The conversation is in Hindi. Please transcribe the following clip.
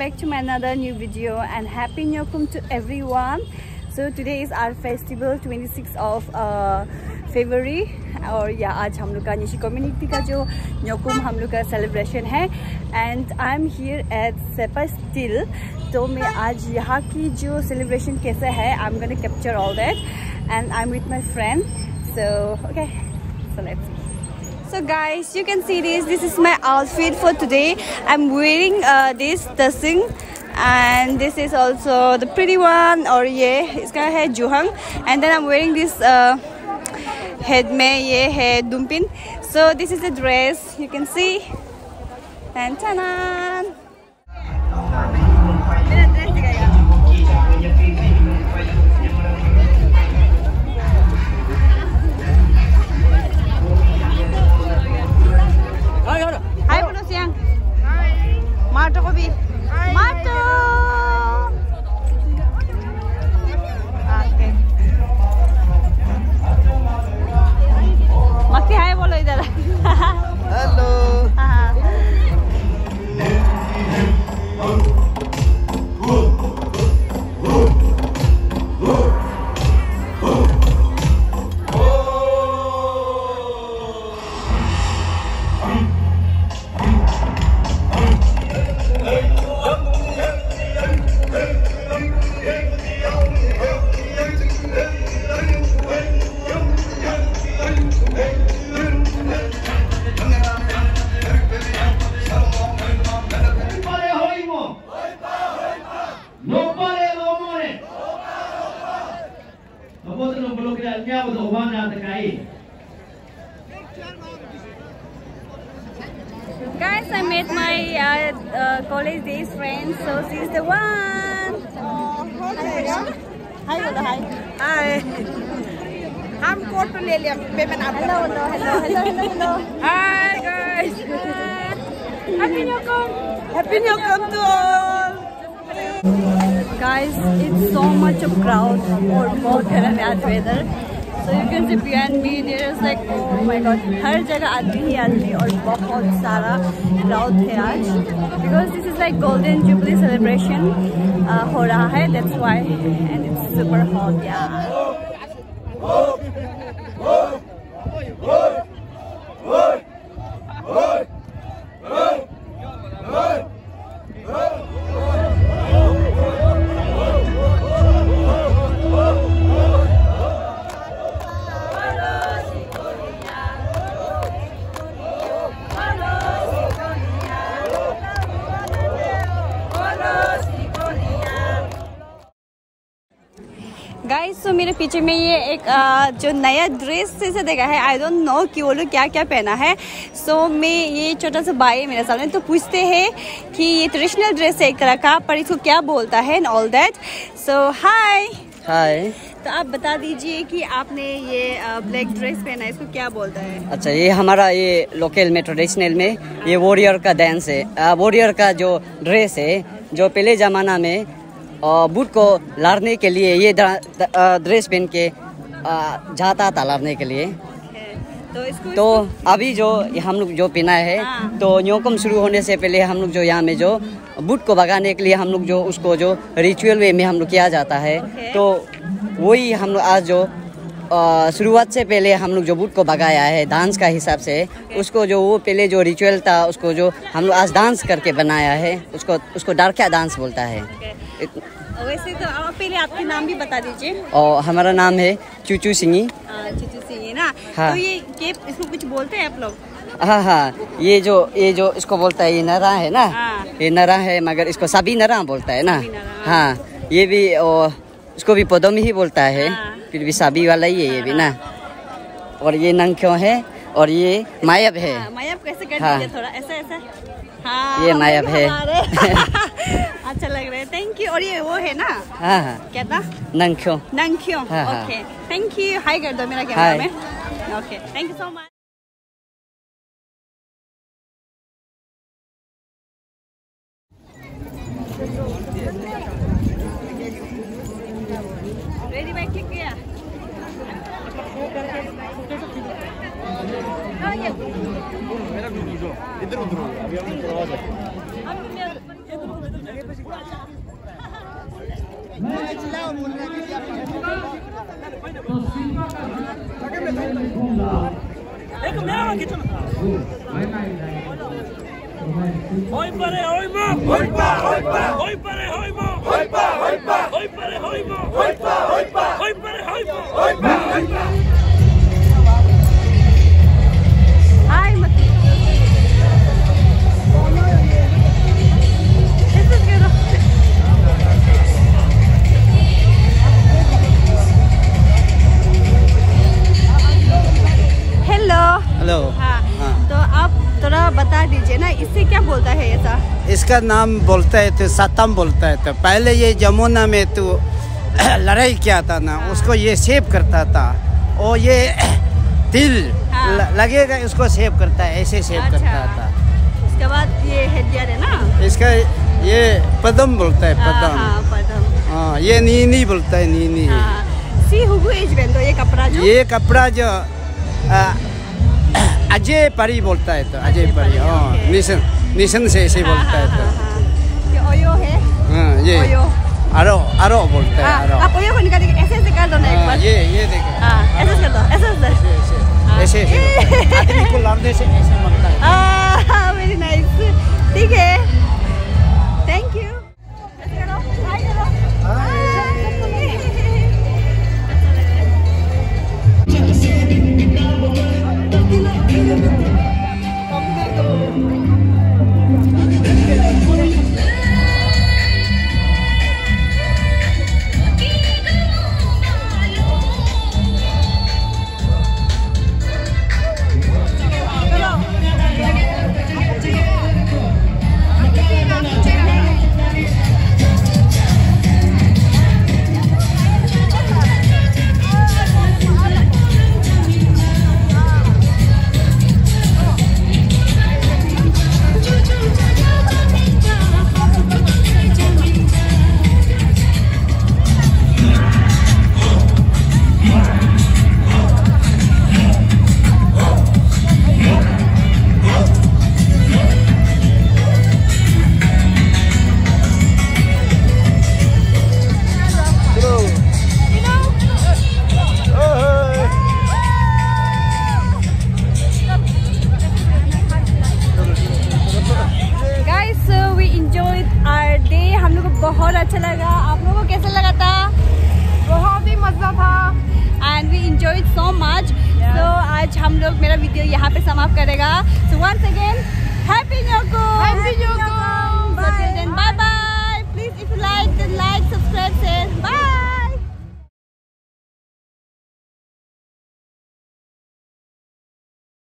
back to my another new video and happy Nyokum to everyone. So today is our festival 26th of uh, February. और या आज हम लोग का निशी कम्युनिटी का जो न्योकुम हम लोग का सेलिब्रेशन है and I am here at सेपा still तो मैं आज यहाँ की जो सेलिब्रेशन कैसे है I am gonna capture all that and I am with my friend so okay so let's So guys, you can see this. This is my outfit for today. I'm wearing uh, this tasing and this is also the pretty one or yeah, इसका है जुहंग and then I'm wearing this uh, head में ये है dumpin. So this is the dress you can see. Tan tanan. मेरा Guys, I met my uh, uh, college days friend, so she's the one. Oh, hi, Hi, Hi. Hi. I'm Corto Lelia. Hello, hello, hello, hello, hello, hello. Hi, guys. Happy new year. Happy new year to all. Guys, it's so much of crowd or more than a bad weather. So you can see behind me there is like oh my god हर जगह आदमी ही आदमी और बहुत सारा crowd है आज because this is like golden jubilee celebration uh, हो रहा है that's why and it's super hot yeah. Guys तो मेरे पीछे में ये एक आ, जो नया ड्रेस जैसे देखा है आई डोंट नो कि वो लोग क्या क्या पहना है। सो so, मैं ये छोटा सा भाई है मेरे सामने तो पूछते हैं कि ये ट्रेडिशनल ड्रेस है एक तरह का पर इसको क्या बोलता है and all that so hi hi तो आप बता दीजिए कि आपने ये ब्लैक ड्रेस पहना है इसको क्या बोलता है? अच्छा ये हमारा ये लोकल में ट्रेडिशनल में ये वॉरियर का डांस है। वॉरियर का जो ड्रेस है जो पहले ज़माना में बूट को लड़ने के लिए ये ड्रेस पहन के जाता था लड़ने के लिए। तो इसको तो इसको? अभी जो हम लोग जो पहना है हाँ। तो न्योकम शुरू होने से पहले हम लोग जो यहाँ में जो बूट को भगाने के लिए हम लोग जो उसको जो रिचुअल वे में हम लोग किया जाता है। तो वही हम लोग आज जो शुरुआत से पहले हम लोग जो बूट को भगाया है डांस का हिसाब से उसको जो वो पहले जो रिचुअल था उसको जो हम लोग आज डांस करके बनाया है उसको उसको डारख्या डांस बोलता है। वैसे तो आप पहले आपके नाम भी बता दीजिए। और हमारा नाम है चूचू सिंगी। हाँ, चीचू सिंह ना? हाँ। तो ये के इसको कुछ बोलते हैं आप लोग? हाँ हाँ। ये जो ये जो इसको बोलता है ये नरा है ना? हाँ। ये नरा है मगर इसको सभी नरा बोलता है ना? हाँ। ये भी ओ, इसको भी पदोमी ही बोलता है। हाँ। फिर भी साबी वाला ही है ये भी ना? और ये नंख्यो है? और ये मायब है। हाँ, मायाब कैसे कर हाँ। थोड़ा? ऐसा ऐसा। हाँ ये मायब है। और ये वो है ना हाँ हाँ क्या था नंख्यो नंख्यो। ओके थैंक यू हाय कर दो मेरा कैमरा में okay thank you so much ready bike click किया हाँ, ये- Iddero duro, abbiamo trovato. हम Hoy pare, hoy mo. Hoy pa, hoy pa. Hoy pare, hoy mo. Hoy pa, hoy pa. इसका नाम बोलता है तो सतम बोलता है तो पहले ये जमुना में तो लड़ाई किया था ना उसको ये सेव करता था। और ये तिल हाँ। लगेगा इसको सेव करता है ऐसे सेव करता था। उसके बाद ये है ना? इसका ये पदम बोलता है हाँ, पदम। हाँ पदम। हाँ ये नीनी बोलता है नीनी। हाँ सी हुगु एज बेंदो ये कपड़ा जो? ये कपड़ा जो अजय परी बोलता है तो अजय परी हाँ। निशन निशन से ऐसे बोलता हाँ, तो। ओयो है हाँ ये आरो अरो बोलता है आरो आप ओयो को निकाल के ऐसे ऐसे कर दो ना एक बार ये ये देखो हाँ ऐसे कर दो ऐसे ऐसे ऐसे ऐसे आदमी को लड़ने से ऐसे मरता है हाँ वेरी नाइस ठीक है वीडियो यहाँ पे समाप्त करेगा। So once again happy happy bye bye please if like like subscribe bye